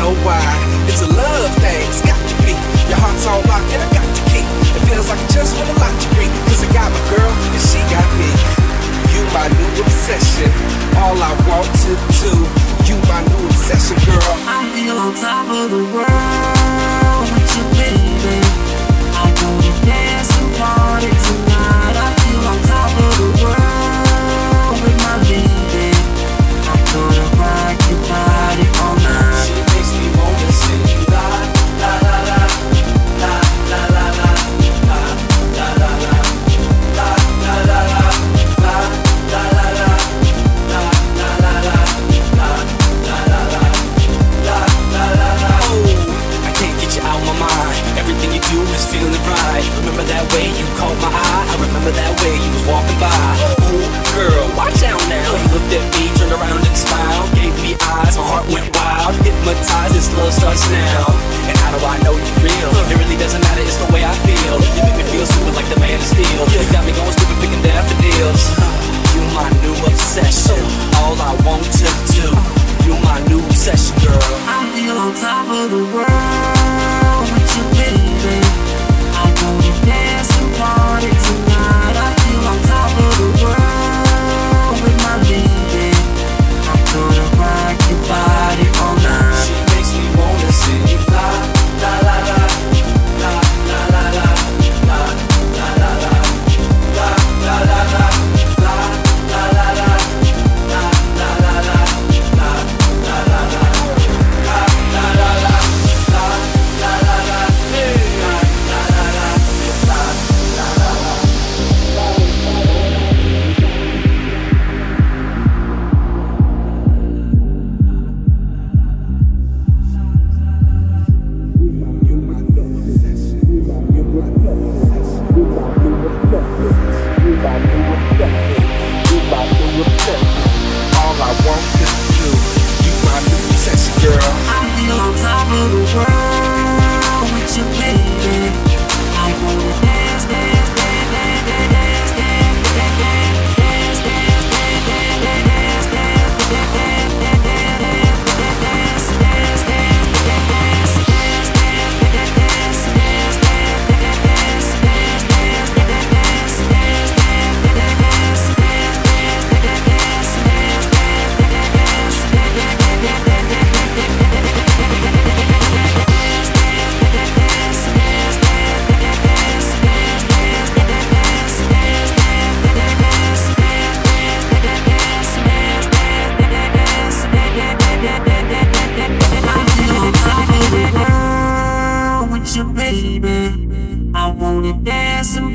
know why. It's a love thing, it's got to be. Your heart's all locked, and I got your key. It feels like I just want a lot to breathe. Cause I got my girl, and she got me. You my new obsession. All I want to do. You my new obsession, girl. I feel on top of the world. traumatized, this love starts now. And how do I know you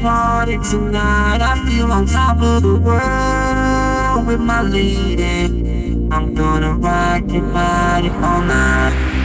party tonight. I feel on top of the world with my lady I'm gonna rock your body all night.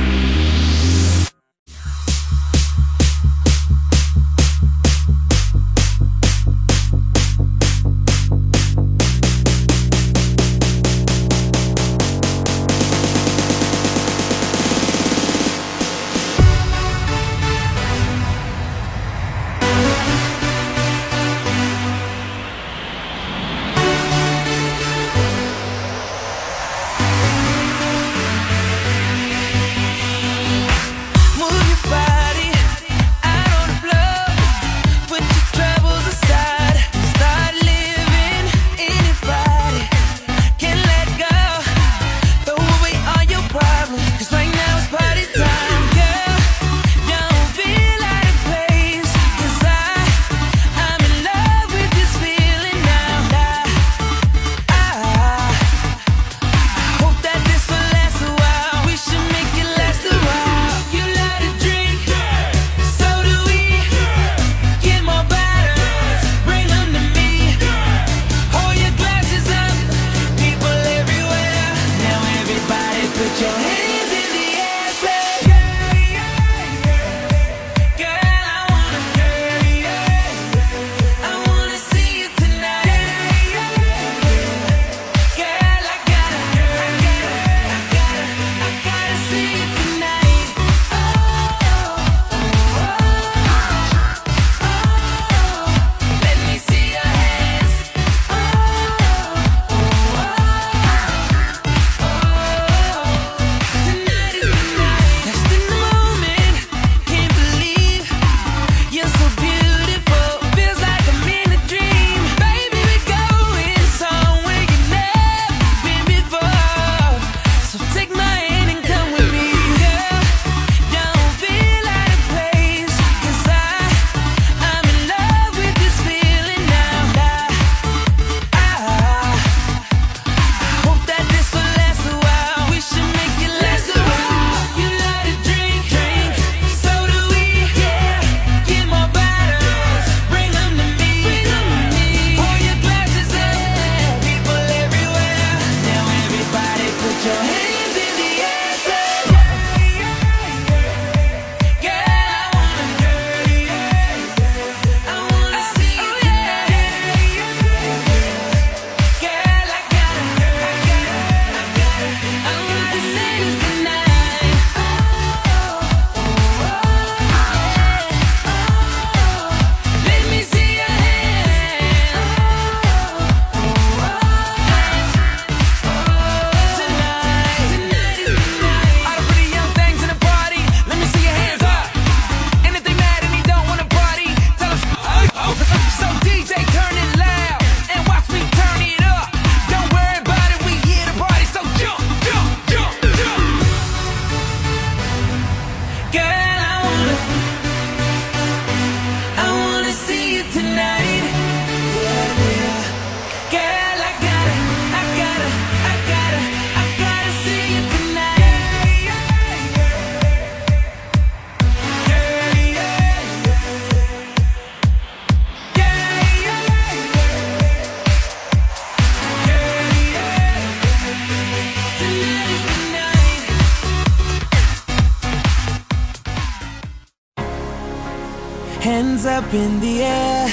Hands up in the air.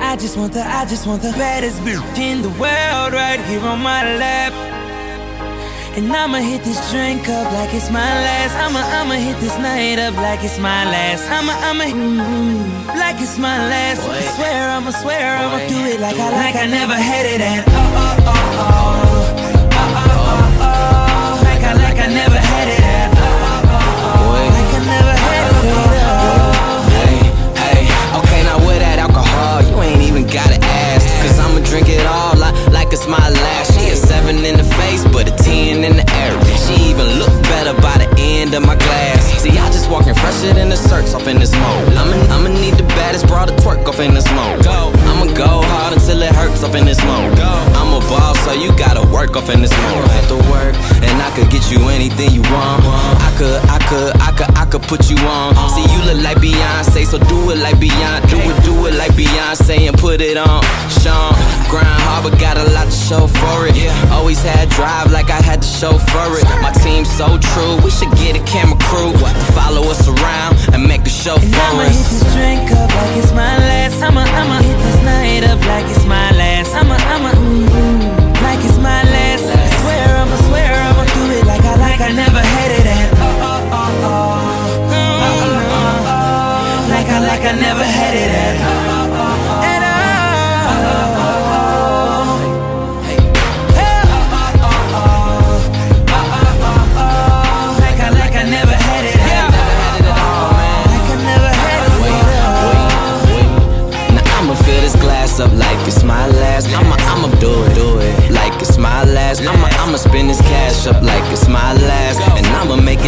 I just want the, I just want the baddest bitch in the world right here on my lap. And I'ma hit this drink up like it's my last. I'ma, I'ma hit this night up like it's my last. I'ma, I'ma, mm-hmm, like it's my last. I swear, I'ma swear, I'ma do it like I, like like I never had it at. Oh, oh, oh, oh. Oh, oh, oh, oh. Like I, like I never get you anything you want. I could, I could, I could, I could put you on. See, you look like Beyonce, so do it like Beyonce. Do it, do it like Beyonce and put it on. Sean, grind hard, but got a lot to show for it. Always had drive like I had to show for it. My team's so true, we should get a camera crew follow us around and make a show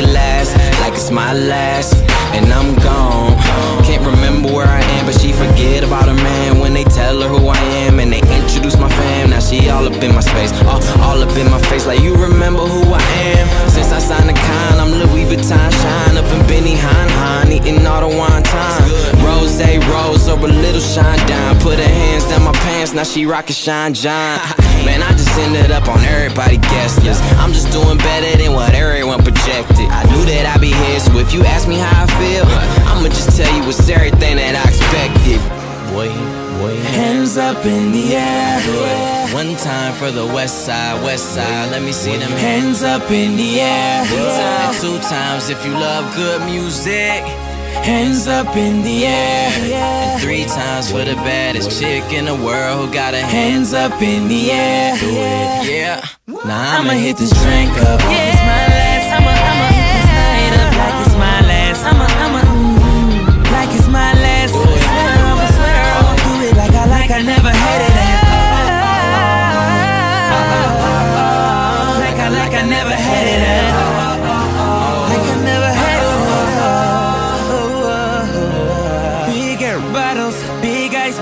it last like it's my last. And I'm gone. Can't remember where I am, but she forget about her man when they tell her who I am and they introduce my fam. Now she all up in my space, all, all up in my face like you remember who I am. Since I signed the con, I'm Louis Vuitton shine up in Benny Hine Hine, eating all the wine time. Rose, rose, or a little shine down. Put her hands down my pants, now she rockin' shine John. Man, I just ended up on everybody guest list. I'm just doing better than what everyone projected. I knew that I'd be here, so if you ask me how I feel, I'ma just tell you it's everything that I expected. Boy, boy. Hands up in the air. One time for the west side, west side. Let me see them hands. Hands up in the air. And two times if you love good music. Hands up in the air. And three times for the baddest chick in the world who got her hands up in the air. Yeah. Now I'ma hit this drink up. like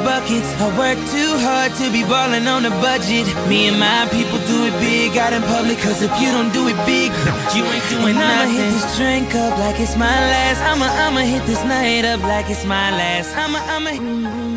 buckets. I work too hard to be ballin' on a budget. Me and my people do it big out in public. Cause if you don't do it big, you ain't doing nothing. I'ma hit this drink up like it's my last. I'ma, I'ma hit this night up like it's my last. I'ma, I'ma.